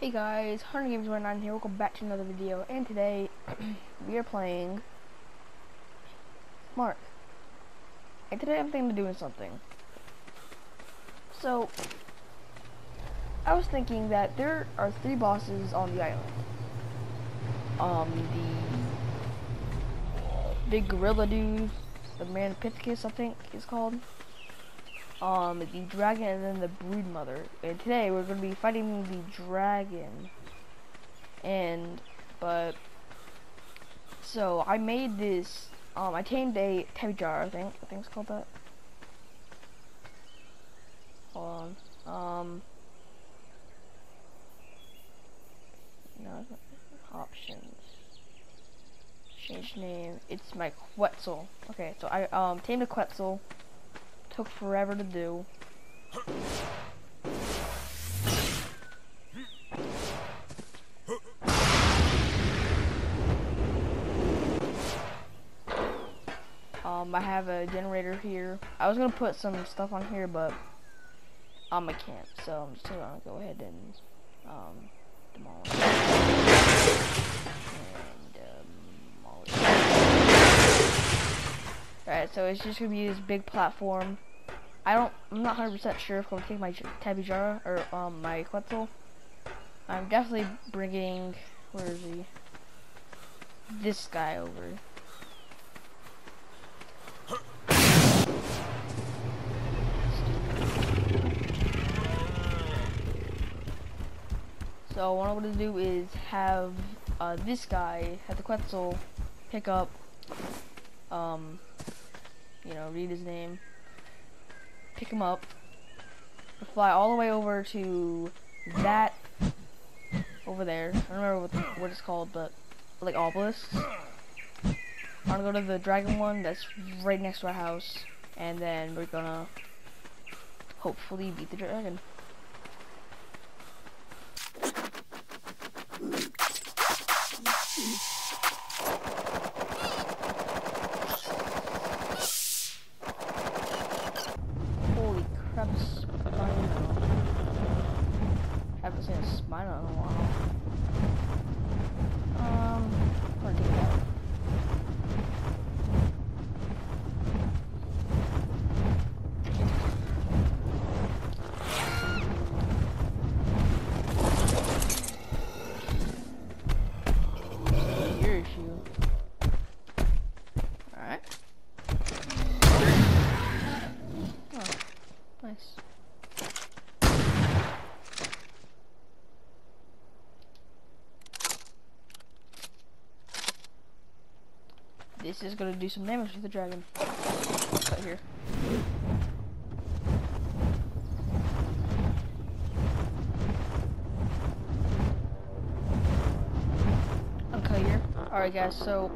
Hey guys, Hunter Games 19 here. Welcome back to another video. And today we are playing Mark. And today I'm thinking of doing something. So I was thinking that there are three bosses on the island. Um, the big gorilla dude, the Megapithecus, I think is called um, the dragon and then the brood mother. And today we're going to be fighting the dragon. And, but, so I made this, um, I tamed a Tapejara, I think, I think it's called that. Hold on, um, no, options. Change name, it's my Quetzal. Okay, so I, um, tamed a Quetzal took forever to do. Um, I have a generator here. I was gonna put some stuff on here, but um, I can't. So I'm just gonna go ahead and um. And demolish. Alright, so it's just gonna be this big platform. I don't, I'm not 100% sure if I'm gonna take my Tapejara or um, my Quetzal. I'm definitely bringing, where is he? This guy over. So what I'm gonna do is have uh, this guy, have the Quetzal, pick up, um, you know, read his name, pick him up, fly all the way over to that over there. I don't remember what, the, what it's called, but like obelisk. I'm gonna go to the dragon one that's right next to our house, and then we're gonna hopefully beat the dragon. This is gonna do some damage to the dragon. Right here. Okay, here. Alright guys, so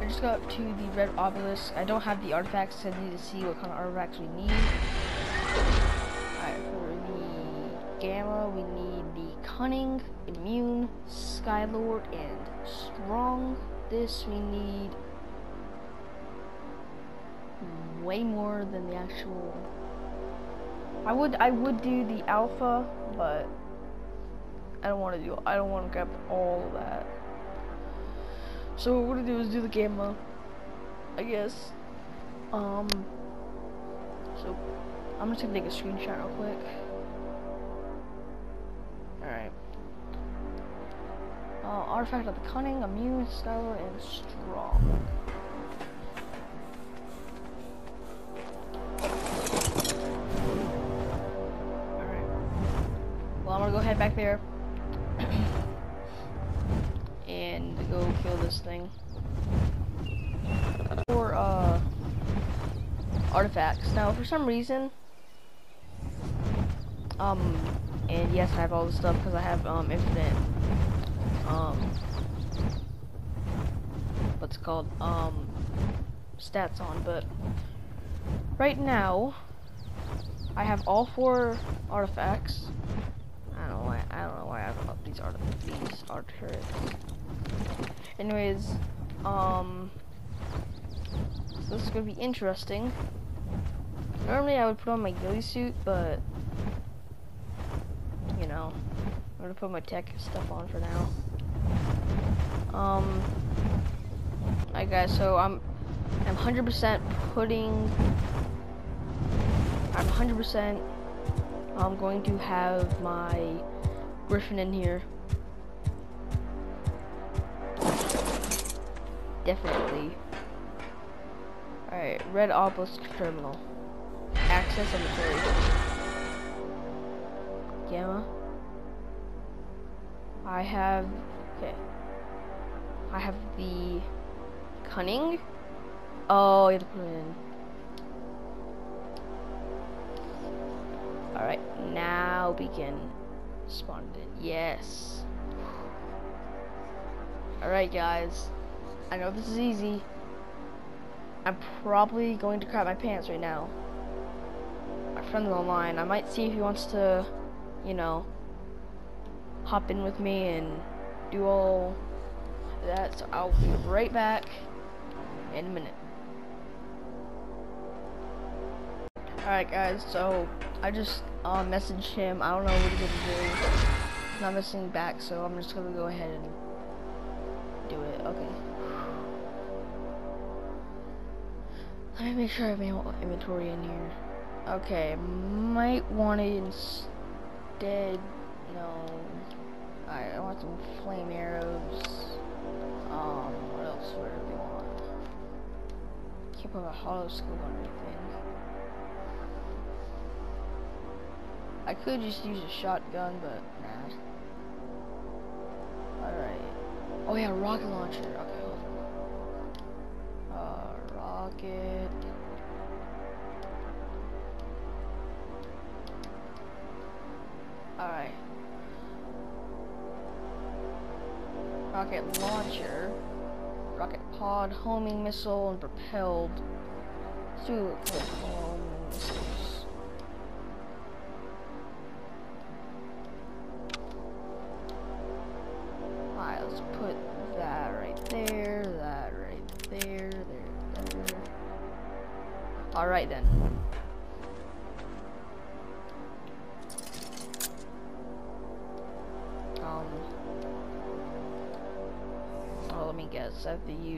I just got to the red obelisk. I don't have the artifacts, so I need to see what kind of artifacts we need. Alright, for the gamma, we need the cunning, immune, skylord, and strong. This we need way more than the actual. I would I would do the alpha, but I don't want to do. I don't want to grab all that. So what we're gonna do is do the gamma, I guess. Um. So I'm just gonna take a screenshot real quick. Alright. Uh, artifact of the cunning, immune, stellar, and strong. Alright. Well, I'm gonna go head back there. and go kill this thing. For, uh, artifacts. Now, for some reason, um, and yes, I have all the stuff because I have, um, infinite, um, what's called, um, stats on, but right now, I have all four artifacts. I don't know why, I don't know why I have up these art these artifacts. Anyways, um, this is gonna be interesting. Normally I would put on my ghillie suit, but you know, I'm gonna put my tech stuff on for now. Um, alright guys, so I'm I'm 100% putting I'm 100% I'm going to have my Griffin in here. Definitely. Alright, Red Obelisk Terminal. Access on inventory. Gamma. I have, okay. I have the Cunning. Oh, you have to put it in. Alright, now begin. Spawned. Yes. Alright, guys. I know this is easy. I'm probably going to crap my pants right now. My friend's online. I might see if he wants to, you know, hop in with me and do all that. So I'll be right back in a minute. Alright guys, so I just uh, messaged him. I don't know what he's gonna do. He's not messaging back, so I'm just gonna go ahead and do it. Okay. Let me make sure I have inventory in here. Okay, might want to instead, no. Alright, I want some flame arrows. Um, what else would really want? Can't put a holo scope on anything. I could just use a shotgun, but nah. Alright. Oh yeah, rocket launcher. Okay, hold on. Uh, rocket. Alright. Rocket launcher. Rocket pod, homing missile, and propelled. Let's do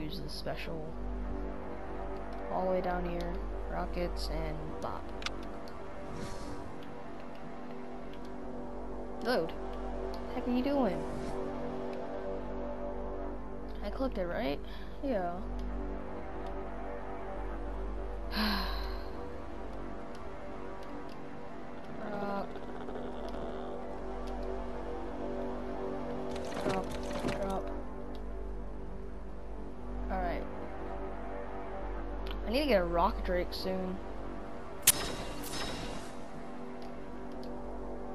use the special. All the way down here. Rockets and bop. Load. Heck are you doing? I clicked it, right? Yeah. Drake soon.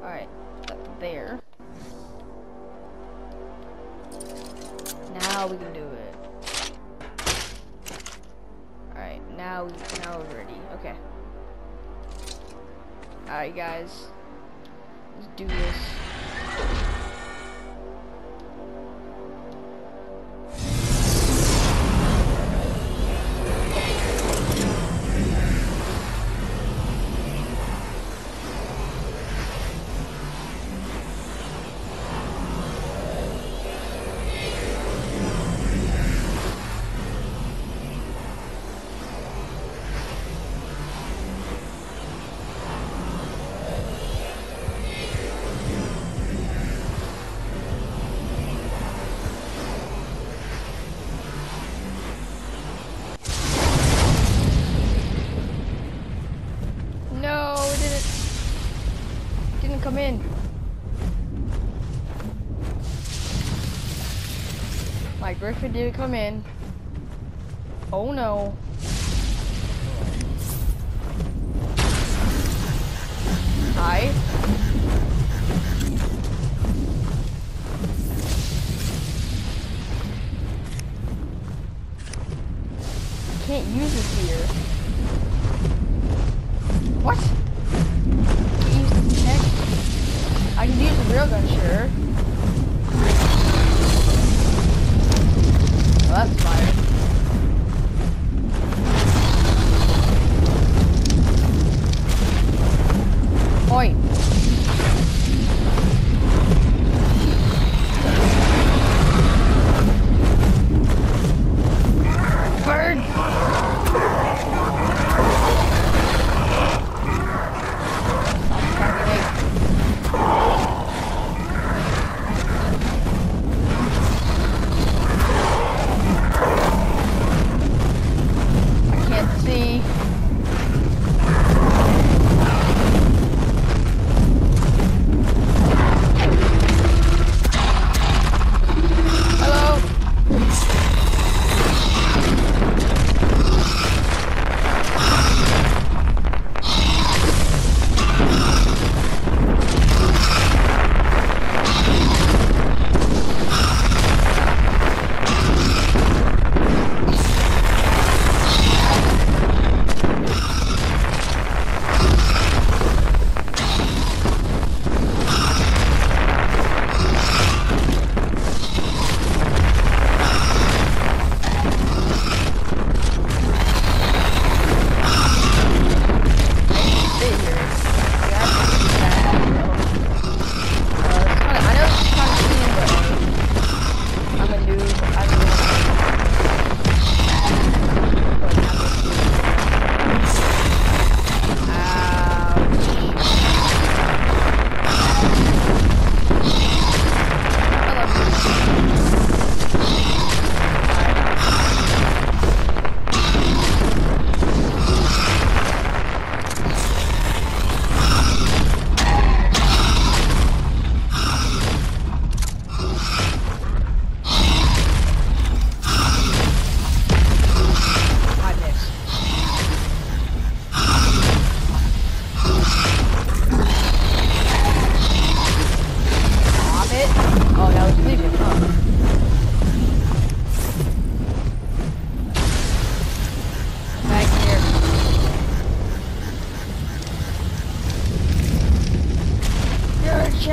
Alright, there. Now we can do it. Alright, now we now we're ready. Okay. Alright guys. Let's do this. In. My griffin didn't come in. Oh no. Hi. Can't use this here. What?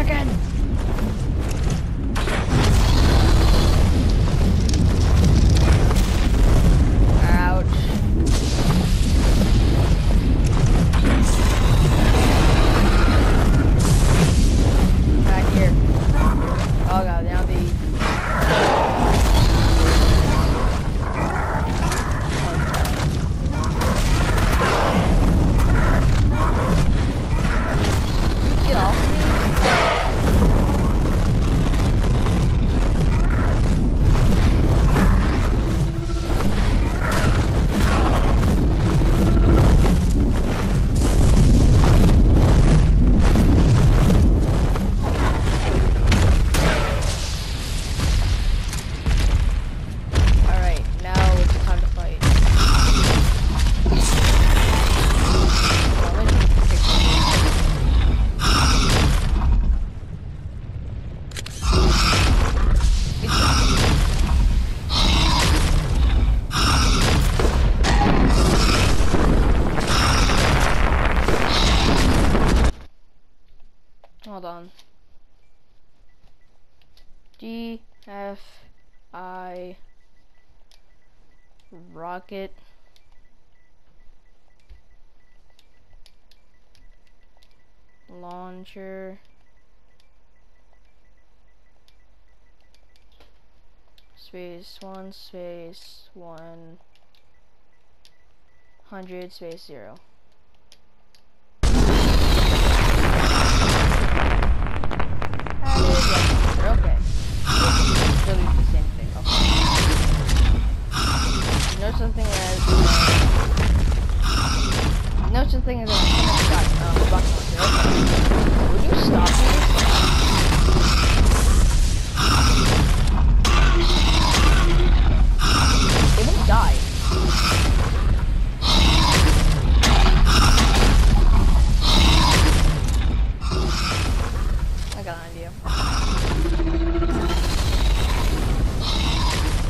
Chicken! Rocket. Launcher. Space one space one. Hundred space zero. Thing as a shot um, rocket launcher. Would you stop me? It won't die. I got an idea.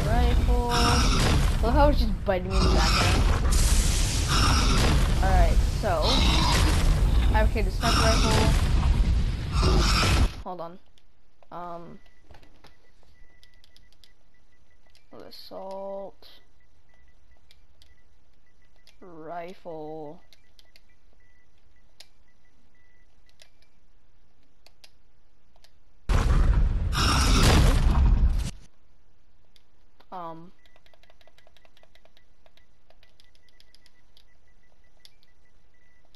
Rifle. Look how it's just biting me in the background. Alright, so. Fabricated sniper rifle. Hold on. Um. Assault. Rifle. Um.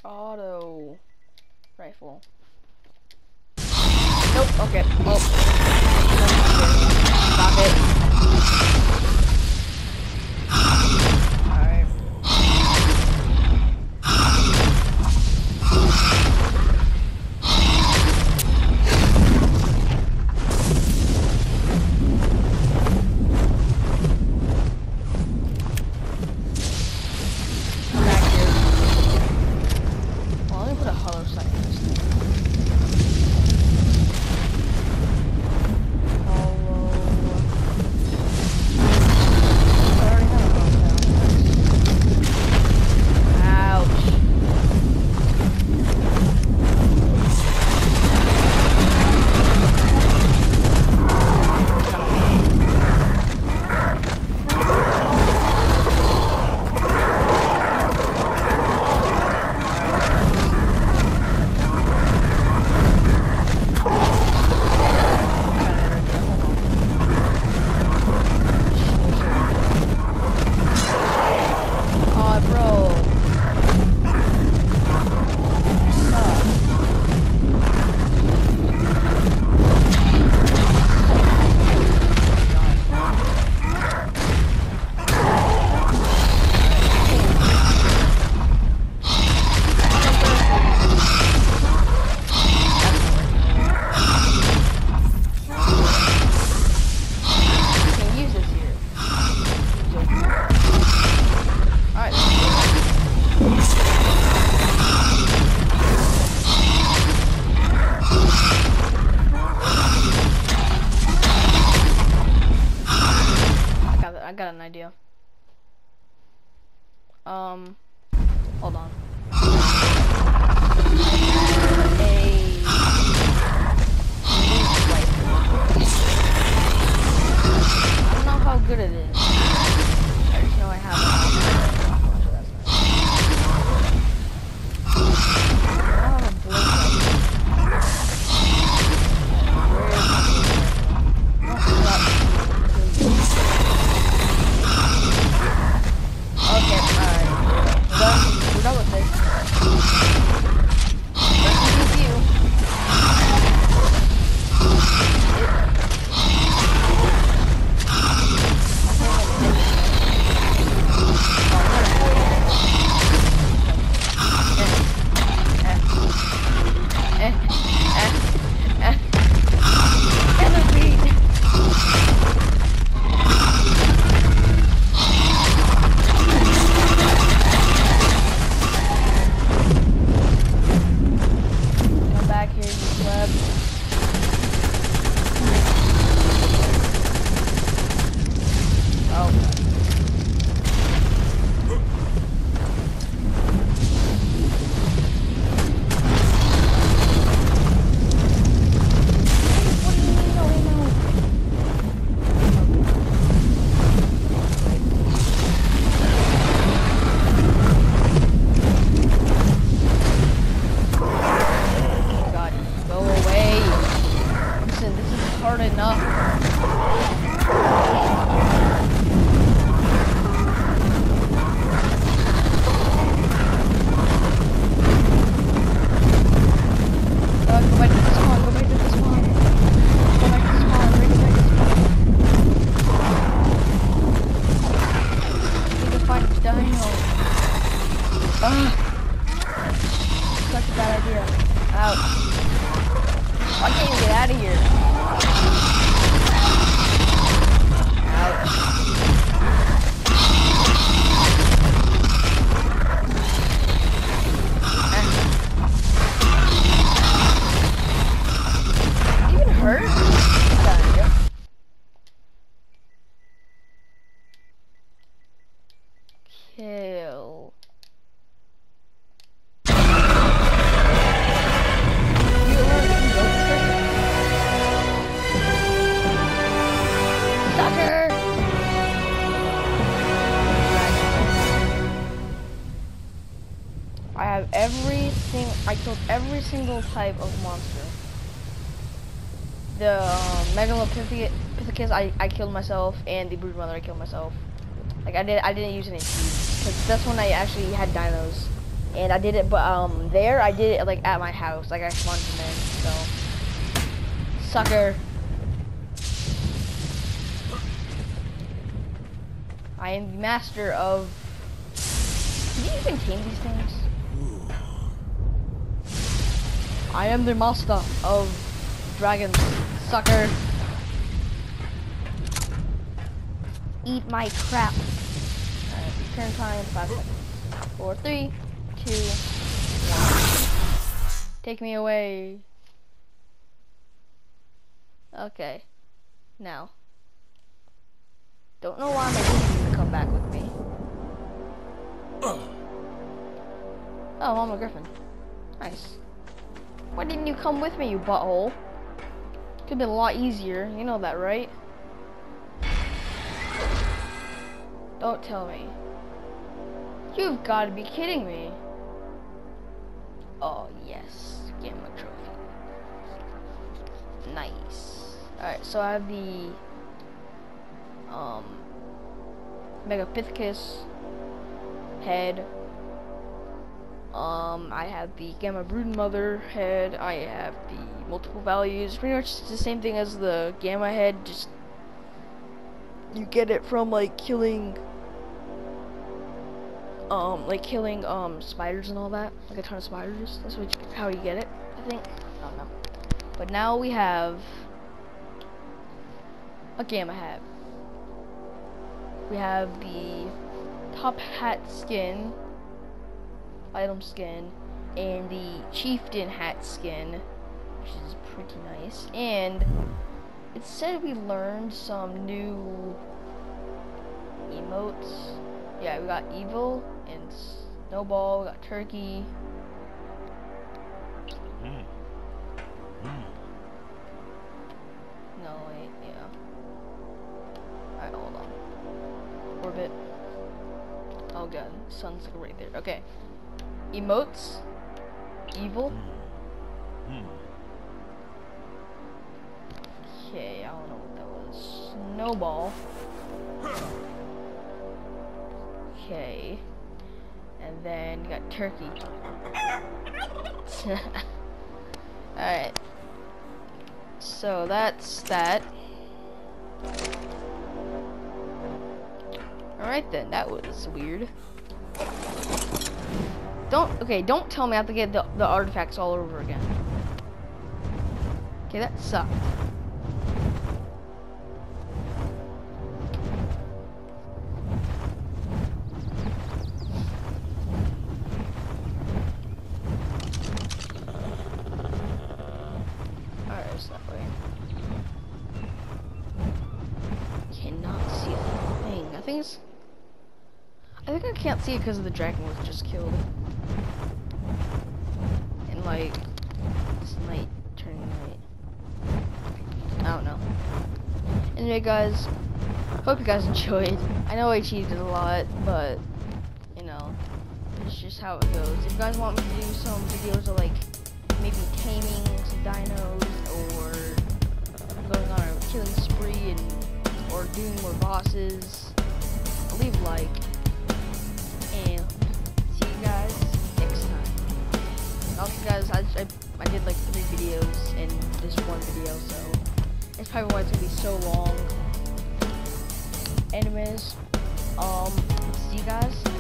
Auto rifle. Nope. Okay. Oh. Stop it. Killed every single type of monster. The um, Megapithecus I, I killed myself and the Broodmother I killed myself. Like I did I didn't use any because that's when I actually had dinos. And I did it but um there I did it like at my house. Like I spawned them in, so sucker. I am the master of Can you even tame these things? I am the master of dragons, sucker. Eat my crap. Alright, turn time, five seconds. Four, three, two, one. Take me away. Okay. Now. Don't know why I'm making you to come back with me. Oh, Mama Griffin. Nice. Why didn't you come with me, you butthole? Could've been a lot easier. You know that, right? Don't tell me. You've got to be kidding me. Oh, yes. Gamma trophy. Nice. Alright, so I have the um Megapithecus head. Um, I have the Gamma Broodmother head. I have the multiple values. Pretty much the same thing as the Gamma head. Just you get it from like killing, um, like killing um spiders and all that. Like a ton of spiders. That's what you, how you get it. I think. I don't know. But now we have a Gamma hat. We have the top hat skin item skin and the chieftain hat skin which is pretty nice. And it said we learned some new emotes. Yeah we got evil and snowball we got turkey. Hmm. Hmm. No wait yeah. Alright hold on. Orbit. Oh god sun's like right there. Okay emotes, evil. Hmm. Hmm. Okay, I don't know what that was. Snowball. Okay. And then you got turkey. Alright. So that's that. Alright then, that was weird. Don't, okay, don't tell me I have to get the, the artifacts all over again. Okay, that sucked. I think I can't see it because of the dragon was just killed. And like, it's night turning night. I don't know. Anyway, guys, hope you guys enjoyed. I know I cheated a lot, but you know, it's just how it goes. If you guys want me to do some videos of like maybe taming some dinos or going on a killing spree and or doing more bosses, leave a like and see you guys next time. Also, guys, I, I, I did like three videos in this one video, so it's probably why it's gonna be so long. Anyways, um, see you guys